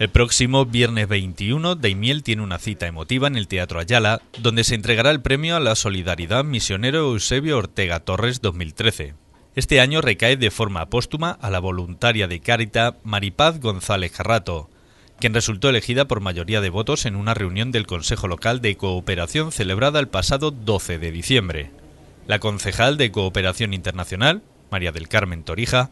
El próximo viernes 21, Daimiel tiene una cita emotiva en el Teatro Ayala, donde se entregará el premio a la Solidaridad Misionero Eusebio Ortega Torres 2013. Este año recae de forma póstuma a la voluntaria de Cárita Maripaz González Carrato, quien resultó elegida por mayoría de votos en una reunión del Consejo Local de Cooperación celebrada el pasado 12 de diciembre. La concejal de Cooperación Internacional, María del Carmen Torija,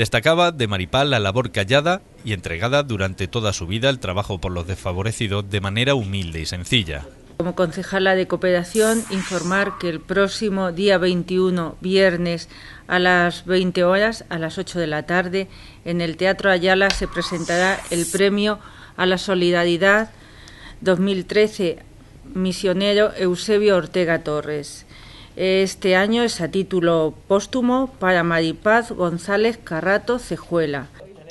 Destacaba de Maripal la labor callada y entregada durante toda su vida al trabajo por los desfavorecidos de manera humilde y sencilla. Como concejala de cooperación, informar que el próximo día 21, viernes, a las 20 horas, a las 8 de la tarde, en el Teatro Ayala se presentará el premio a la solidaridad 2013 misionero Eusebio Ortega Torres. Este año es a título póstumo para Maripaz González Carrato Cejuela.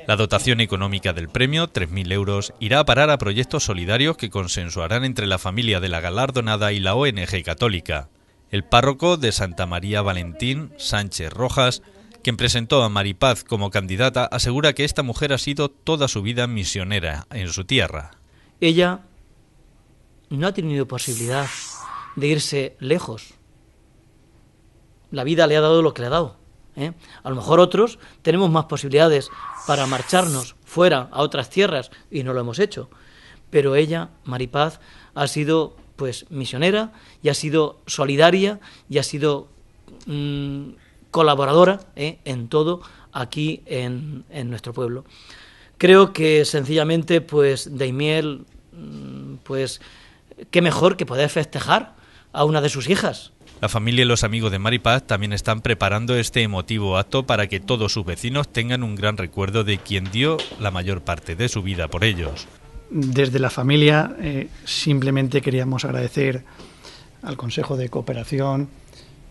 La dotación económica del premio, 3.000 euros, irá a parar a proyectos solidarios que consensuarán entre la familia de la galardonada y la ONG católica. El párroco de Santa María Valentín, Sánchez Rojas, quien presentó a Maripaz como candidata, asegura que esta mujer ha sido toda su vida misionera en su tierra. Ella no ha tenido posibilidad de irse lejos la vida le ha dado lo que le ha dado. ¿eh? A lo mejor otros tenemos más posibilidades para marcharnos fuera a otras tierras y no lo hemos hecho. Pero ella, Maripaz, ha sido pues misionera y ha sido solidaria y ha sido mm, colaboradora ¿eh? en todo aquí en, en, nuestro pueblo. Creo que sencillamente pues Daimiel mm, pues qué mejor que poder festejar a una de sus hijas, la familia y los amigos de Maripaz también están preparando este emotivo acto para que todos sus vecinos tengan un gran recuerdo de quien dio la mayor parte de su vida por ellos. Desde la familia eh, simplemente queríamos agradecer al Consejo de Cooperación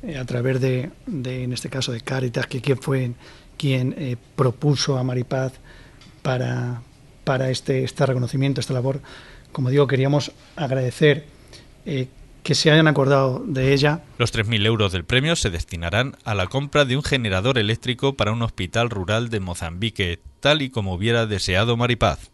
eh, a través de, en este caso, de Caritas, que quien fue quien eh, propuso a Maripaz para, para este, este reconocimiento, esta labor. Como digo, queríamos agradecer que se hayan acordado de ella. Los 3.000 euros del premio se destinarán a la compra de un generador eléctrico para un hospital rural de Mozambique, tal y como hubiera deseado Maripaz.